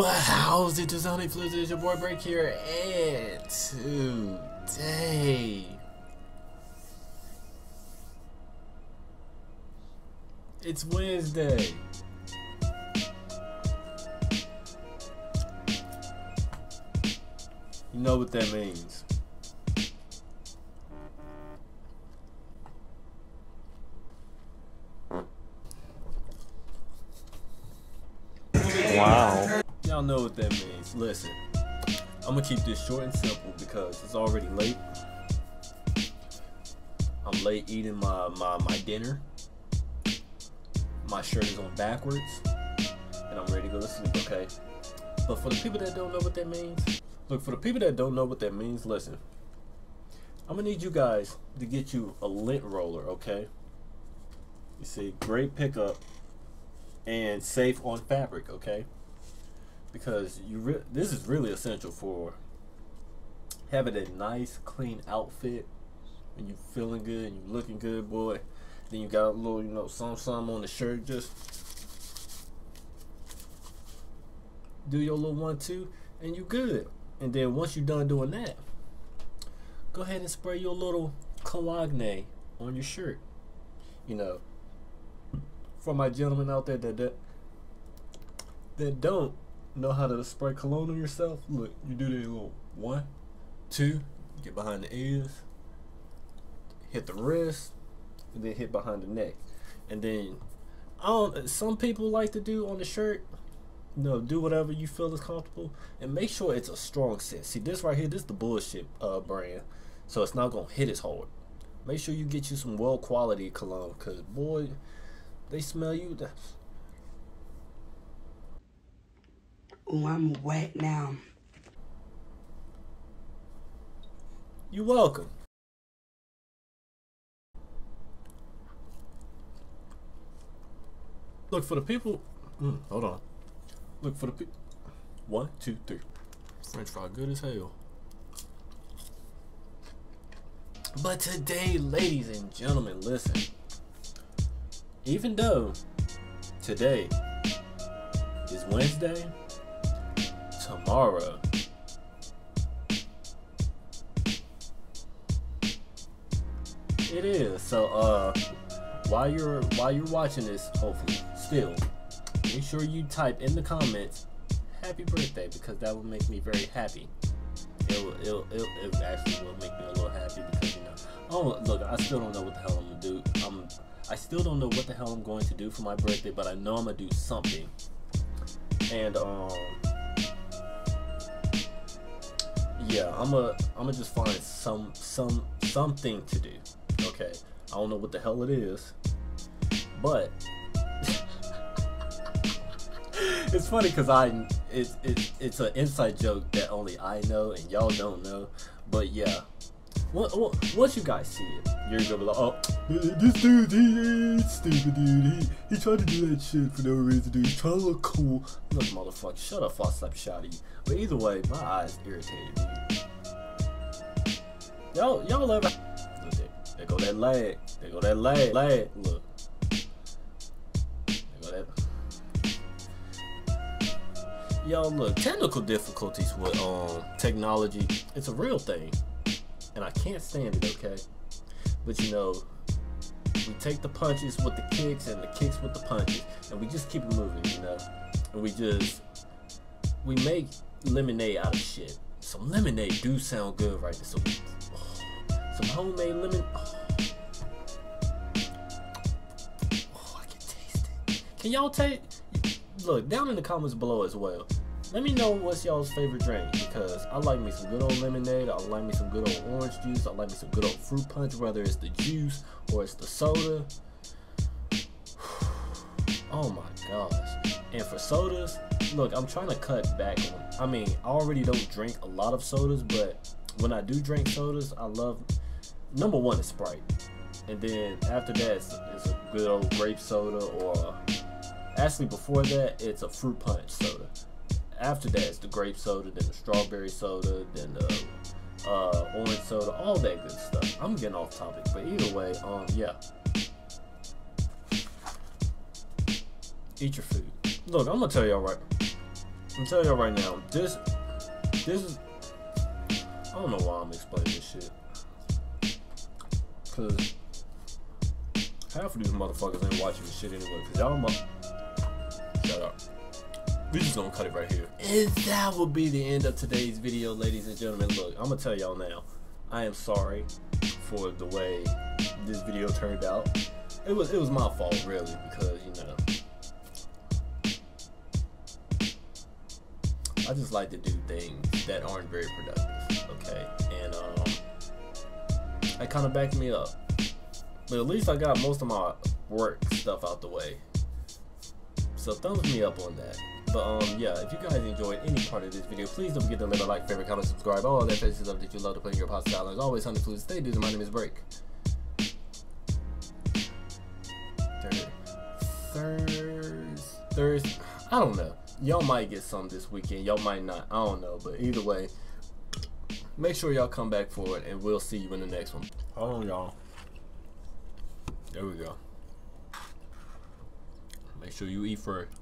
But how's it, Sonic Flips? It's your boy Break here, and today it's Wednesday. You know what that means. Wow. Y'all know what that means. Listen, I'm gonna keep this short and simple because it's already late. I'm late eating my, my, my dinner. My shirt is on backwards. And I'm ready to go to sleep, okay? But for the people that don't know what that means, look, for the people that don't know what that means, listen. I'm gonna need you guys to get you a lint roller, okay? You see, great pickup and safe on fabric, okay? Because you this is really essential for having a nice, clean outfit and you feeling good and you looking good, boy. Then you got a little, you know, some some on the shirt. Just do your little one two, and you good. And then once you're done doing that, go ahead and spray your little cologne on your shirt. You know, for my gentlemen out there that that, that don't know how to spray cologne on yourself, look, you do that little one, two, get behind the ears, hit the wrist, and then hit behind the neck, and then I don't. Some people like to do on the shirt. You know, do whatever you feel is comfortable, and make sure it's a strong scent. See, this right here, this is the bullshit uh, brand, so it's not gonna hit as hard. Make sure you get you some well quality cologne, cause boy, they smell you. Ooh, I'm wet now. You're welcome. Look for the people. Mm, hold on. Look for the people. One, two, three. French fry good as hell. But today, ladies and gentlemen, listen. Even though today is Wednesday, tomorrow it is. So uh while you're while you're watching this, hopefully, still, make sure you type in the comments happy birthday because that will make me very happy. It will, it'll, it'll, it actually will make me a little happy because you know. Oh, look, I still don't know what the hell I'm gonna do. I'm, I still don't know what the hell I'm going to do for my birthday, but I know I'm gonna do something. And um, yeah, I'm gonna, I'm gonna just find some, some, something to do. Okay, I don't know what the hell it is, but it's funny because I it's it, it's an inside joke that only I know and y'all don't know. But yeah, once, once you guys see you're gonna be like, oh, this dude, he ain't stupid, dude. He he tried to do that shit for no reason, dude. He's trying to look cool. Look, motherfucker, shut up, I'll slap shot. But either way, my eyes irritated me. Y'all, y'all ever? Look, there, there go that leg. There go that leg. Leg. Look. There go that. Yo, look, technical difficulties with um technology, it's a real thing. And I can't stand it, okay? But you know, we take the punches with the kicks and the kicks with the punches, and we just keep it moving, you know? And we just we make lemonade out of shit. Some lemonade do sound good right. Some, oh, some homemade lemon. Oh. oh, I can taste it. Can y'all take? Look down in the comments below as well. Let me know what's y'all's favorite drink because I like me some good old lemonade. I like me some good old orange juice. I like me some good old fruit punch, whether it's the juice or it's the soda. Oh my gosh. And for sodas, look, I'm trying to cut back on. I mean, I already don't drink a lot of sodas, but when I do drink sodas, I love number one is Sprite. And then after that, it's, it's a good old grape soda, or actually before that, it's a fruit punch soda. After that, it's the grape soda, then the strawberry soda, then the uh, orange soda, all that good stuff. I'm getting off topic, but either way, um, yeah. Eat your food. Look, I'm gonna tell y'all right. I'm telling y'all right now, this this is I don't know why I'm explaining this shit. Cause half of these motherfuckers ain't watching this shit anyway. Cause y'all Shut up. We just gonna cut it right here. And that will be the end of today's video, ladies and gentlemen. Look, I'm gonna tell y'all now. I am sorry for the way this video turned out. It was it was my fault really because you know I just like to do things that aren't very productive. Okay, and um, that kind of backed me up. But at least I got most of my work stuff out the way. So thumbs me up on that. But um, yeah, if you guys enjoyed any part of this video, please don't forget to leave a like, favorite, comment, subscribe, all that fancy stuff that you love to put in your pasta salad. As always, honey, please stay dudes. My name is Break. Thurs, Thurs, I don't know. Y'all might get some this weekend. Y'all might not. I don't know. But either way, make sure y'all come back for it, and we'll see you in the next one. Hold on, y'all. There we go. Make sure you eat first.